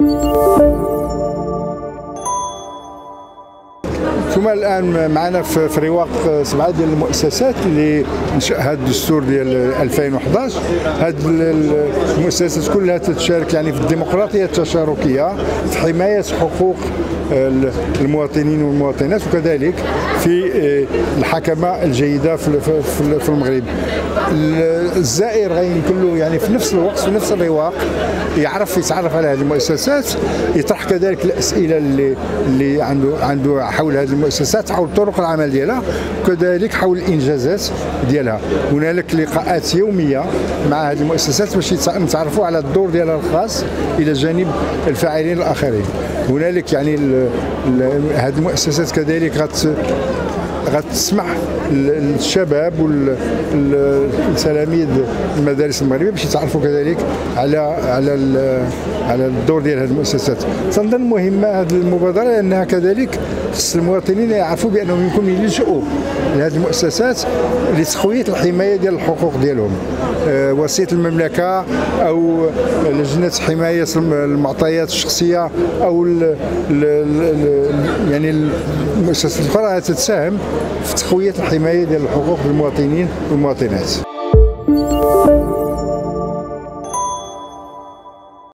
Música ثم الآن معنا في رواق سبعة ديال المؤسسات اللي نشا هذا الدستور ديال 2011 هذه المؤسسات كلها تتشارك يعني في الديمقراطية التشاركية في حماية حقوق المواطنين والمواطنات وكذلك في آه، الحكمة الجيدة في المغرب. الزائر غيمكن له يعني في نفس الوقت في نفس الرواق يعرف يتعرف على هذه المؤسسات يطرح كذلك الأسئلة اللي اللي عنده عنده حول هذه المؤسسات حول طرق العمل ديالها وكذلك حول الإنجازات ديالها. هنالك لقاءات يومية مع هذه المؤسسات باش نتعرفوا على الدور ديالها الخاص إلى جانب الفاعلين الآخرين. هنالك يعني هذه المؤسسات كذلك غت غتسمح للشباب والتلاميذ المدارس المغربية باش يتعرفوا كذلك على على على الدور ديال هذه المؤسسات. تنظن مهمة هذه المبادرة لأنها كذلك خص المواطنين يعرفوا بأنهم يمكن يلجؤوا لهذه المؤسسات لتقويه الحماية ديال الحقوق ديالهم. أه وسيط المملكة أو لجنة حماية المعطيات الشخصية أو ال ال يعني المؤسسات الأخرى تتساهم في تقويه الحماية ديال الحقوق المواطنين والمواطنات.